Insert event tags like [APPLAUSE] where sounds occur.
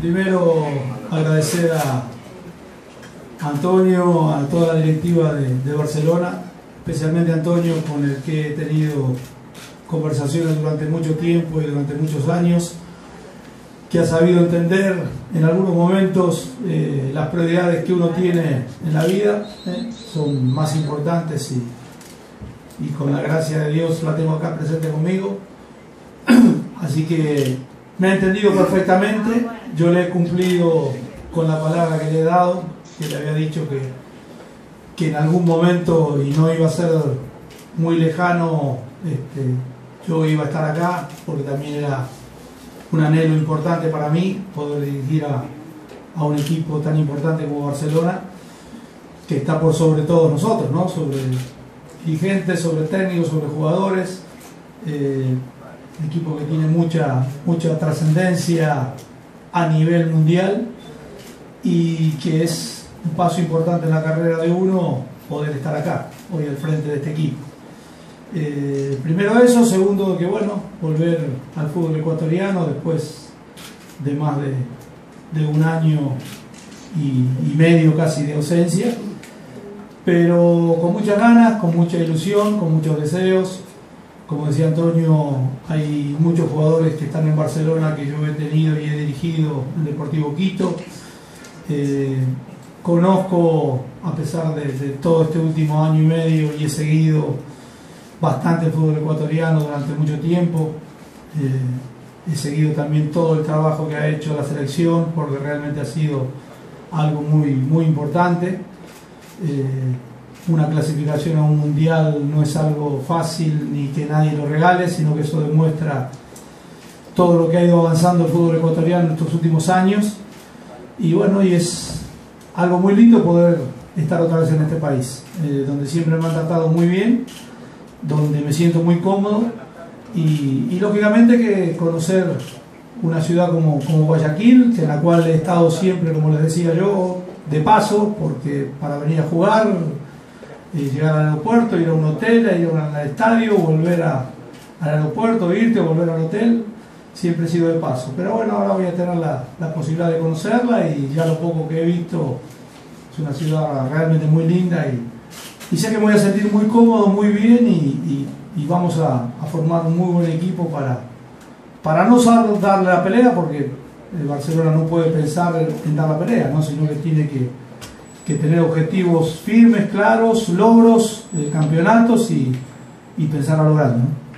Primero agradecer a Antonio, a toda la directiva de, Barcelona, especialmente a Antonio con el que he tenido conversaciones durante mucho tiempo y durante muchos años, que ha sabido entender en algunos momentos eh, las prioridades que uno tiene en la vida, eh, son más importantes y, y con la gracia de Dios la tengo acá presente conmigo. [CLEARS THROAT] Así que me ha entendido perfectamente, yo le he cumplido con la palabra que le he dado, que le había dicho que, que en algún momento, y no iba a ser muy lejano, este, yo iba a estar acá, porque también era un anhelo importante para mí poder dirigir a, a un equipo tan importante como Barcelona, que está por sobre todos nosotros, ¿no? sobre dirigentes, sobre técnicos, sobre jugadores. Eh, equipo que tiene mucha, mucha trascendencia a nivel mundial y que es un paso importante en la carrera de uno poder estar acá, hoy al frente de este equipo. Eh, primero eso, segundo que bueno, volver al fútbol ecuatoriano después de más de, de un año y medio casi de ausencia, pero con muchas ganas, con mucha ilusión, con muchos deseos, como decía Antonio, hay muchos jugadores que están en Barcelona que yo he tenido y he dirigido en Deportivo Quito. Eh, conozco, a pesar de, de, todo este último año y medio, y he seguido bastante el fútbol ecuatoriano durante mucho tiempo. Eh, he seguido también todo el trabajo que ha hecho la selección, porque realmente ha sido algo muy, muy importante. Eh, una clasificación a un mundial no es algo fácil ni que nadie lo regale, sino que eso demuestra todo lo que ha ido avanzando el fútbol ecuatoriano en estos últimos años. Y bueno, y es algo muy lindo poder estar otra vez en este país, eh, donde siempre me han tratado muy bien, donde me siento muy cómodo y, y lógicamente que conocer una ciudad como, como Guayaquil, en la cual he estado siempre, como les decía yo, de paso, porque para venir a jugar, eh, llegar al aeropuerto, ir a un hotel, ir al estadio, volver a, al aeropuerto, irte, volver al hotel, siempre he sido de paso. Pero bueno, ahora voy a tener la, la, posibilidad de conocerla y ya lo poco que he visto es una ciudad realmente muy linda y, y sé que me voy a sentir muy cómodo, muy bien y, y, y vamos a, a, formar un muy buen equipo para, para no darle la pelea porque el Barcelona no puede pensar en dar la pelea, ¿no? sino que tiene que que tener objetivos firmes, claros, logros, campeonatos y, y pensar a lograrlo. ¿no?